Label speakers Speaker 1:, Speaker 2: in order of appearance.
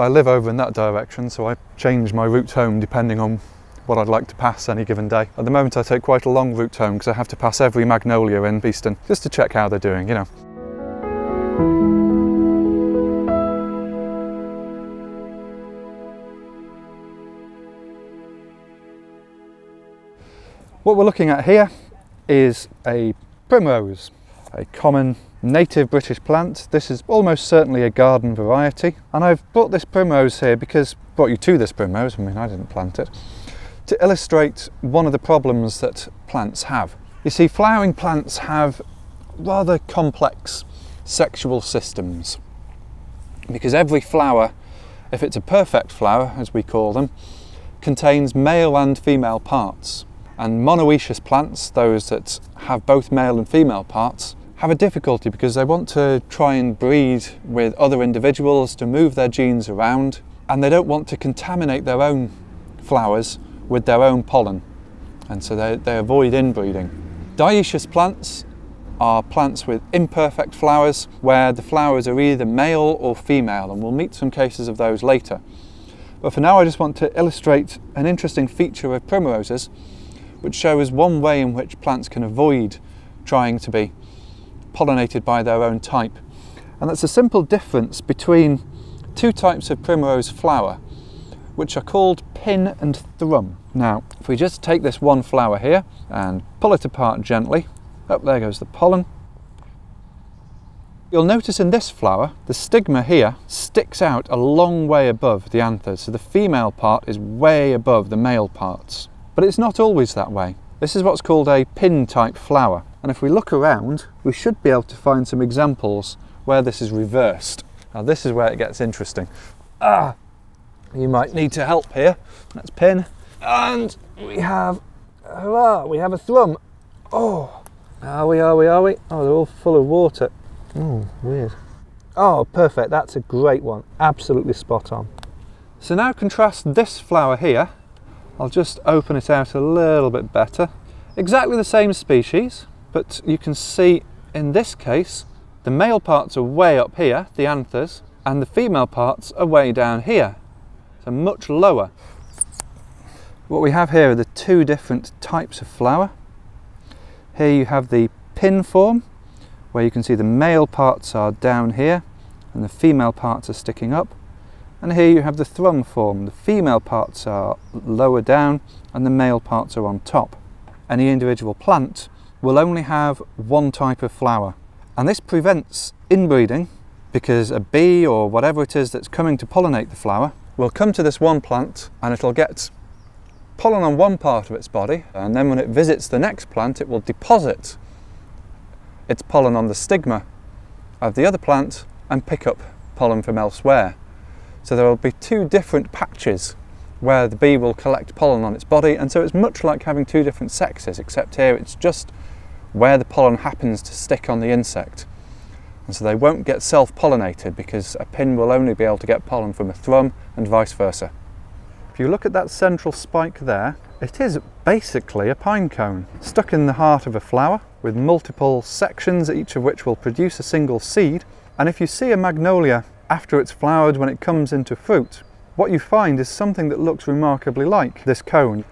Speaker 1: I live over in that direction, so I change my route home depending on what I'd like to pass any given day. At the moment I take quite a long route home because I have to pass every magnolia in Beeston just to check how they're doing, you know. What we're looking at here is a primrose, a common native British plant. This is almost certainly a garden variety and I've brought this primrose here because, brought you to this primrose, I mean I didn't plant it, to illustrate one of the problems that plants have. You see flowering plants have rather complex sexual systems because every flower, if it's a perfect flower as we call them, contains male and female parts. And monoecious plants, those that have both male and female parts, have a difficulty because they want to try and breed with other individuals to move their genes around and they don't want to contaminate their own flowers with their own pollen and so they, they avoid inbreeding. Dioecious plants are plants with imperfect flowers where the flowers are either male or female and we'll meet some cases of those later. But for now I just want to illustrate an interesting feature of primroses which shows one way in which plants can avoid trying to be pollinated by their own type. And that's a simple difference between two types of primrose flower, which are called pin and thrum. Now, if we just take this one flower here and pull it apart gently, up there goes the pollen. You'll notice in this flower, the stigma here sticks out a long way above the anthers, so the female part is way above the male parts. But it's not always that way. This is what's called a pin type flower. And if we look around, we should be able to find some examples where this is reversed. Now this is where it gets interesting. Ah, you might need to help here. That's pin. And we have, hurrah, we have a thrum. Oh, are we, are we, are we? Oh, they're all full of water. Oh, weird. Oh, perfect. That's a great one. Absolutely spot on. So now contrast this flower here I'll just open it out a little bit better. Exactly the same species, but you can see in this case, the male parts are way up here, the anthers, and the female parts are way down here, so much lower. What we have here are the two different types of flower. Here you have the pin form, where you can see the male parts are down here, and the female parts are sticking up. And here you have the thrum form. The female parts are lower down and the male parts are on top. Any individual plant will only have one type of flower. And this prevents inbreeding because a bee or whatever it is that's coming to pollinate the flower will come to this one plant and it'll get pollen on one part of its body and then when it visits the next plant it will deposit its pollen on the stigma of the other plant and pick up pollen from elsewhere. So there will be two different patches where the bee will collect pollen on its body and so it's much like having two different sexes except here it's just where the pollen happens to stick on the insect. And so they won't get self-pollinated because a pin will only be able to get pollen from a thrum and vice versa. If you look at that central spike there, it is basically a pine cone stuck in the heart of a flower with multiple sections each of which will produce a single seed and if you see a magnolia after it's flowered when it comes into fruit, what you find is something that looks remarkably like this cone.